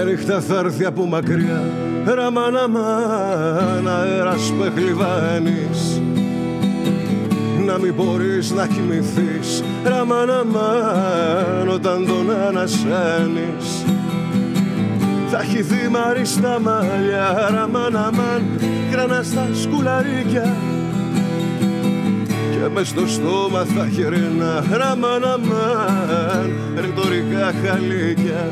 Μια νύχτα θα έρθει από μακριά Ραμάν αμάν αέρας που εκλειβάνεις να μην μπορείς να κοιμηθείς Ραμάν αμάν όταν τον ανασάνεις θα έχει δήμαρη στα μαλλιά Ραμάν αμάν κράνα στα σκουλαρίκια. Και μες στο στόμα θα χαιρένα Ραμάν αμάν ρητορικά χαλίκια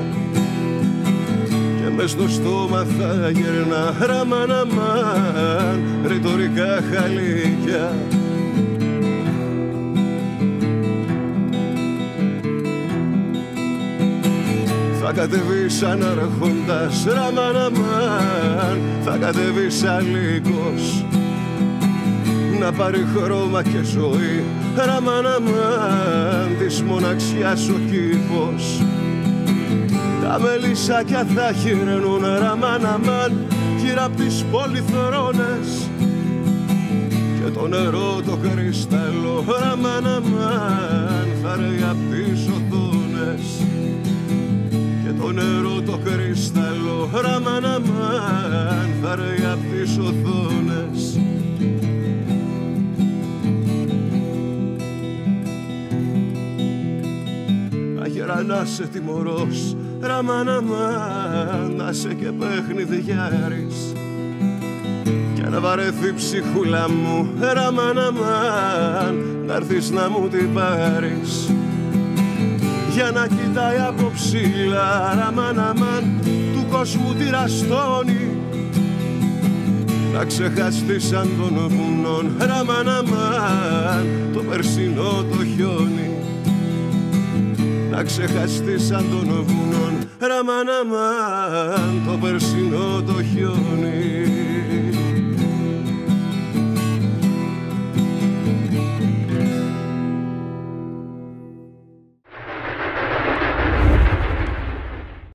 και μες στο στόμα θα γερνά Ραμάν αμάν ρητορικά χαλίκια. Θα κατεβείς αναρχόντας ραμάν αμάν Θα κατεβείς αλήκος Να πάρει χρώμα και ζωή Ραμάν αμάν Της μοναξιάς ο κήπος Τα μελισσάκια θα χειρνούν Ραμάν αμάν Γύρω απ' τις πολυθρόνες. Και το νερό το κρυσταλλό Ραμάν αμάν θα ρέει απ' τις οθόνες. Το νερό το κρυσταλλό ραμάν αμάν θα ρέει απ' τις οθόνες Αγερά να σε τιμωρός. Ραμάν αμάν να σε και παιχνιδιάρης και να βαρεθεί ψυχούλα μου ραμάν αμάν να έρθεις να μου την πάρεις. Για να κοιτάει από ψηλά ραμάν αμάν του κόσμου τη ραστόνη να ξεχαστεί σαν των βουνών ραμάν αμάν το περσινό το χιόνι να ξεχαστεί σαν των βουνών ραμάν αμάν το περσινό το χιόνι